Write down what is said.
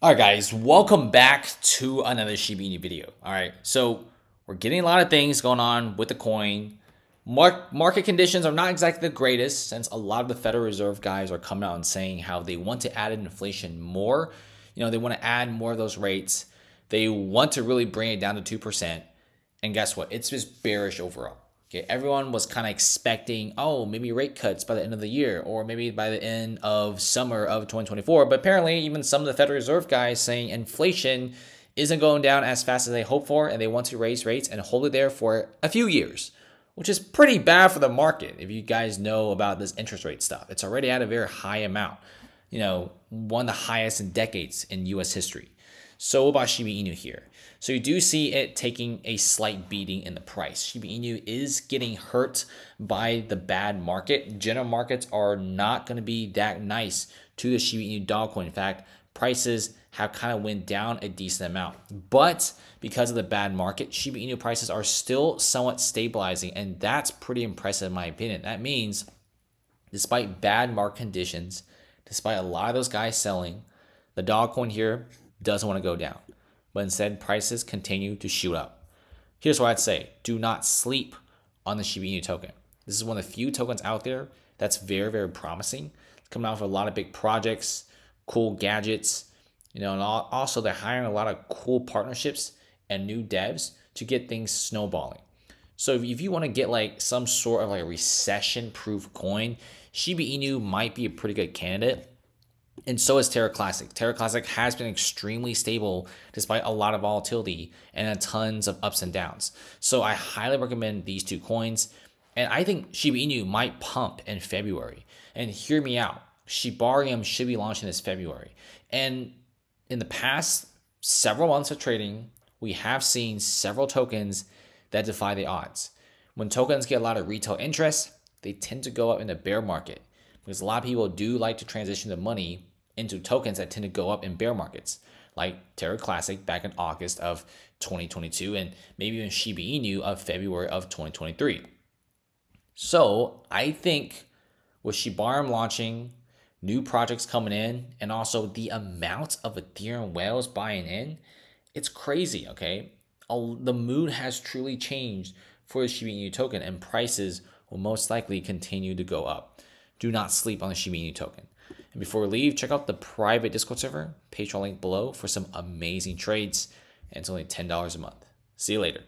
All right, guys, welcome back to another Shiba Inu video. All right, so we're getting a lot of things going on with the coin. Mark, market conditions are not exactly the greatest since a lot of the Federal Reserve guys are coming out and saying how they want to add inflation more. You know, they want to add more of those rates. They want to really bring it down to 2%. And guess what? It's just bearish overall. Okay, everyone was kind of expecting, oh, maybe rate cuts by the end of the year, or maybe by the end of summer of 2024. But apparently, even some of the Federal Reserve guys saying inflation isn't going down as fast as they hope for, and they want to raise rates and hold it there for a few years, which is pretty bad for the market. If you guys know about this interest rate stuff, it's already at a very high amount, you know, one of the highest in decades in U.S. history. So about Shiba Inu here. So you do see it taking a slight beating in the price. Shiba Inu is getting hurt by the bad market. General markets are not going to be that nice to the Shiba Inu dog coin. In fact, prices have kind of went down a decent amount. But because of the bad market, Shiba Inu prices are still somewhat stabilizing, and that's pretty impressive in my opinion. That means despite bad market conditions, despite a lot of those guys selling, the dog coin here doesn't want to go down, but instead prices continue to shoot up. Here's what I'd say do not sleep on the Shiba Inu token. This is one of the few tokens out there that's very, very promising. It's coming out with a lot of big projects, cool gadgets, you know, and also they're hiring a lot of cool partnerships and new devs to get things snowballing. So if you want to get like some sort of like recession proof coin, Shiba Inu might be a pretty good candidate and so is Terra Classic. Terra Classic has been extremely stable despite a lot of volatility and tons of ups and downs. So I highly recommend these two coins. And I think Shiba Inu might pump in February. And hear me out. Shibarium should be launching this February. And in the past several months of trading, we have seen several tokens that defy the odds. When tokens get a lot of retail interest, they tend to go up in the bear market because a lot of people do like to transition the money into tokens that tend to go up in bear markets, like Terra Classic back in August of 2022, and maybe even Shiba Inu of February of 2023. So I think with Shibarium launching, new projects coming in, and also the amount of Ethereum whales buying in, it's crazy, okay? The mood has truly changed for the Shiba Inu token, and prices will most likely continue to go up. Do not sleep on the Shiba Inu token. And before we leave, check out the private Discord server, Patreon link below for some amazing trades. And it's only $10 a month. See you later.